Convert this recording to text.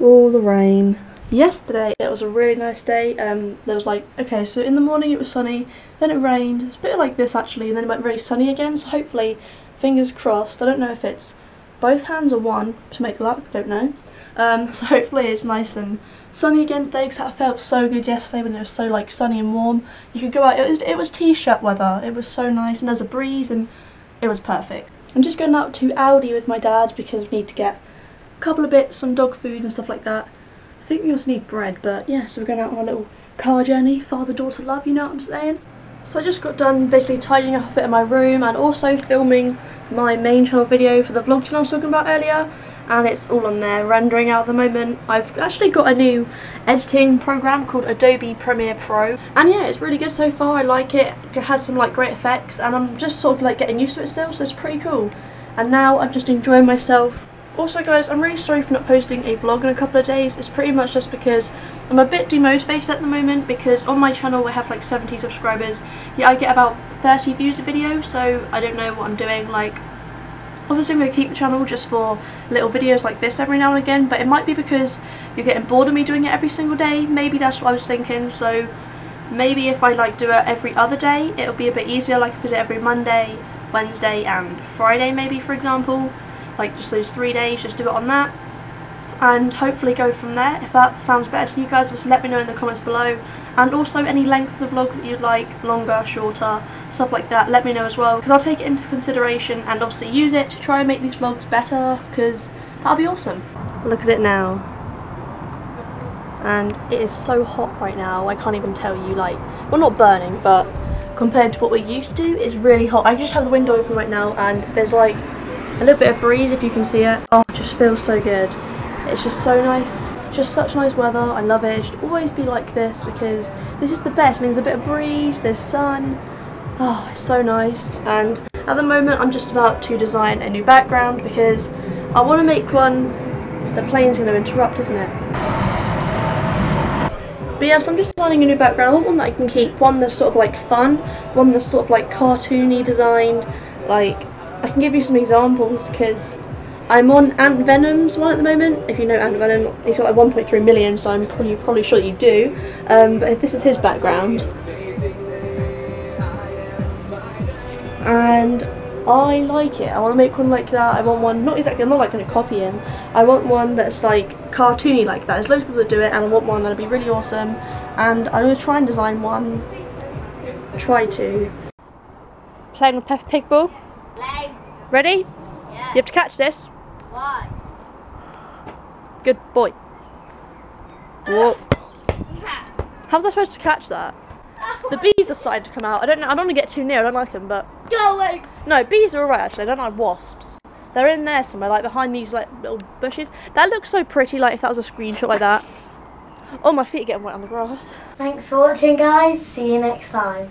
all the rain. Yesterday it was a really nice day. Um, there was like okay, so in the morning it was sunny, then it rained. It's a bit like this actually, and then it went very sunny again. So hopefully, fingers crossed. I don't know if it's both hands or one to make luck. I don't know. Um, so hopefully it's nice and sunny again today because that felt so good yesterday when it was so like sunny and warm. You could go out. It was it was t-shirt weather. It was so nice and there was a breeze and it was perfect. I'm just going out to Aldi with my dad because we need to get couple of bits, some dog food and stuff like that. I think we also need bread, but yeah, so we're going out on a little car journey, father-daughter love, you know what I'm saying? So I just got done basically tidying up a bit of my room and also filming my main channel video for the vlog channel I was talking about earlier and it's all on there rendering out at the moment. I've actually got a new editing program called Adobe Premiere Pro and yeah it's really good so far I like it it has some like great effects and I'm just sort of like getting used to it still so it's pretty cool and now I'm just enjoying myself also guys I'm really sorry for not posting a vlog in a couple of days. It's pretty much just because I'm a bit demotivated at the moment because on my channel I have like 70 subscribers. Yeah I get about 30 views a video so I don't know what I'm doing. Like Obviously I'm going to keep the channel just for little videos like this every now and again, but it might be because you're getting bored of me doing it every single day. Maybe that's what I was thinking, so maybe if I like do it every other day, it'll be a bit easier, like if I did it every Monday, Wednesday and Friday maybe, for example. Like just those three days, just do it on that. And hopefully go from there. If that sounds better to you guys, just let me know in the comments below and also any length of the vlog that you'd like, longer, shorter, stuff like that, let me know as well because I'll take it into consideration and obviously use it to try and make these vlogs better because that'll be awesome. Look at it now. And it is so hot right now, I can't even tell you like, well not burning, but compared to what we're used to, it's really hot. I just have the window open right now and there's like a little bit of breeze if you can see it. Oh, it just feels so good. It's just so nice just such nice weather, I love it. It should always be like this because this is the best. Means a bit of breeze, there's sun. Oh, it's so nice. And at the moment I'm just about to design a new background because I want to make one, the plane's going to interrupt, isn't it? But yeah, so I'm just designing a new background. I want one that I can keep, one that's sort of like fun, one that's sort of like cartoony designed. Like, I can give you some examples because I'm on Ant Venom's one at the moment. If you know Ant Venom, he's got like 1.3 million, so I'm probably probably sure you do. Um, but this is his background, and I like it. I want to make one like that. I want one not exactly. I'm not like going to copy him. I want one that's like cartoony like that. There's loads of people that do it, and I want one that'll be really awesome. And I'm going to try and design one. Try to. Playing with Peppa Pig ball. Play. Ready? Yeah. You have to catch this. Why? Good boy. Whoa. Yeah. How was I supposed to catch that? The bees are starting to come out. I don't know. I don't want to get too near. I don't like them, but Go away. no, bees are alright actually. I don't like wasps. They're in there somewhere, like behind these like little bushes. That looks so pretty. Like if that was a screenshot like that. Oh, my feet are getting wet on the grass. Thanks for watching, guys. See you next time.